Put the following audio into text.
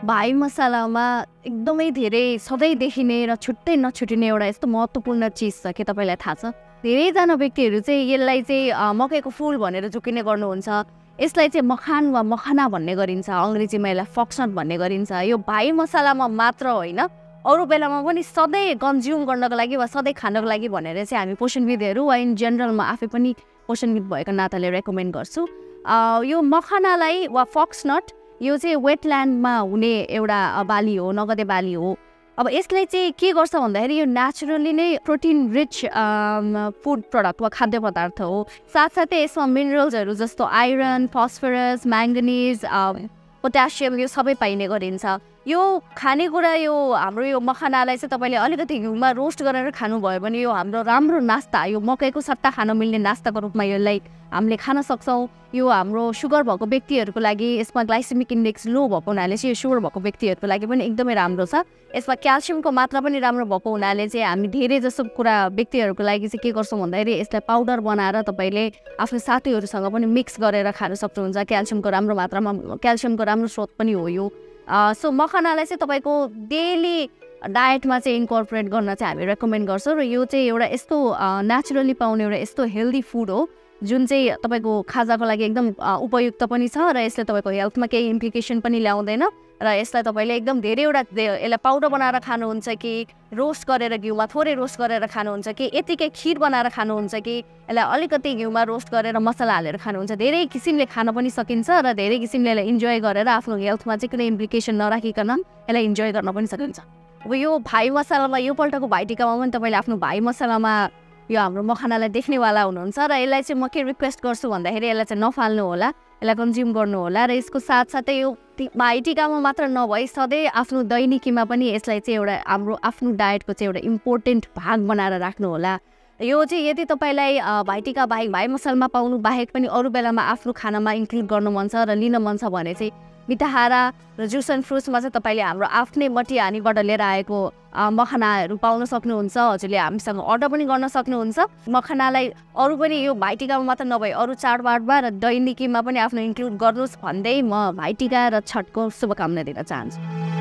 भाइ मसालामा एकदमै धेरै सधैँ देखिने र छुट्टै नछुटिने एउटा यस्तो महत्त्वपूर्ण चिज छ कि तपाईँलाई थाहा छ? धेरैजना व्यक्तिहरू चाहिँ यसलाई चाहिँ मकैको फुल भनेर झुकिने गर्नुहुन्छ। यसलाई चाहिँ मखान वा मखाना भन्ने गरिन्छ अङ्ग्रेजीमा यसलाई फक्सन भन्ने गरिन्छ। यो भाइ मसालामा मात्र होइन अरू बेलामा पनि सधैँ कन्ज्युम गर्नको लागि वा सधैँ खानको लागि भनेर चाहिँ हामी पोषणविदहरू वा इन जेनरल म आफै पनि पोषणविद भएको नाताले रेकमेन्ड गर्छु। यो मखानालाई वा फक्स नट यो चाहिँ वेटल्यान्डमा हुने एउटा बाली हो नगदे बाली हो। अब यसलाई चाहिँ के गर्छ भन्दाखेरि यो नेचुरली नै प्रोटिन रिच फुड प्रडक्ट वा खाद्य पदार्थ हो। साथसाथै यसमा मिनरल्सहरू जस्तो आइरन फस्फरस म्याङ्गनिज पोट्यासियम यो सबै पाइने गरिन्छ। यो खानेकुरा यो हाम्रो यो मखानालाई चाहिँ तपाईँले अलिकति घिउमा रोस्ट गरेर खानुभयो भने यो हाम्रो राम्रो नास्ता यो मकैको सट्टा खान मिल्ने नास्ताको रूपमा यसलाई हामीले खान सक्छौँ। यो हाम्रो सुगर भएको व्यक्तिहरूको लागि यसमा ग्लाइसेमिक इन्डेक्स लो भएको हुनाले चाहिँ यो सुगर भएको व्यक्तिहरूको लागि पनि एकदमै राम्रो छ। यसमा क्याल्सियमको मात्रा पनि राम्रो भएको हुनाले चाहिँ हामी धेरै जसो कुरा व्यक्तिहरूको लागि चाहिँ के गर्छौँ भन्दाखेरि यसलाई पाउडर बनाएर तपाईँले आफ्नो साथीहरूसँग पनि मिक्स गरेर खान सक्नुहुन्छ। क्याल्सियमको राम्रो मात्रामा क्याल्सियमको राम्रो स्रोत पनि हो यो। सो मखानालाई चाहिँ तपाईँको डेली डायटमा चाहिँ इन्कर्पोरेट गर्न चाहिँ हामी रेकमेन्ड गर्छौँ र यो चाहिँ एउटा यस्तो नेचुरली पाउने एउटा यस्तो हेल्दी फुड हो जुन चाहिँ तपाईँको खाजाको लागि एकदम उपयुक्त पनि छ र यसले तपाईँको हेल्थमा केही इम्प्लिकेसन पनि ल्याउँदैन। र यसलाई तपाईँले एकदम धेरैवटा यसलाई पाउडर बनाएर खानुहुन्छ कि रोस्ट गरेर घिउमा थोरै रोस्ट गरेर खानुहुन्छ कि यतिकै खिर बनाएर खानुहुन्छ कि यसलाई अलिकति घिउमा रोस्ट गरेर मसला हालेर खानुहुन्छ। धेरै किसिमले खान पनि सकिन्छ र धेरै किसिमले यसलाई इन्जोय गरेर आफ्नो हेल्थमा चाहिँ कुनै इम्प्लिकेसन नराखिकन यसलाई इन्जोय गर्न पनि सकिन्छ। अब यो भाइ मसलामा योपल्टको भाइटिकामा पनि तपाईँले आफ्नो भाइ मसलामा यो हाम्रो मखानालाई देख्नेवाला हुनुहुन्छ र यसलाई चाहिँ म के रिक्वेस्ट गर्छु भन्दाखेरि यसलाई चाहिँ नफाल्नु होला। यसलाई कन्ज्युम गर्नु होला र यसको साथसाथै यो भाइटिकामा मात्र नभई सधैँ आफ्नो दैनिकीमा पनि यसलाई चाहिँ एउटा हाम्रो आफ्नो डायटको चाहिँ एउटा इम्पोर्टेन्ट भाग बनाएर राख्नु होला। यो चाहिँ यदि तपाईँलाई भाइटिका बाहेक भाइ मसलमा पाउनु बाहेक पनि अरू बेलामा आफ्नो खानामा इन्क्लुड गर्नु मन छ र लिन मन छ भने चाहिँ मिठाहारा र जुस एन्ड फ्रुट्समा चाहिँ तपाईँले हाम्रो आफ्नै मटिहानीबाट लिएर आएको मखानाहरू पाउन सक्नुहुन्छ। हजुरले हामीसँग अर्डर पनि गर्न सक्नुहुन्छ। मखानालाई अरू पनि यो भाइटिकामा मात्र नभए अरू चाडबाडमा र दैनिकीमा पनि आफ्नो इन्क्लुड गर्नुहोस् भन्दै म भाइटिका र छठको शुभकामना दिन चाहन्छु।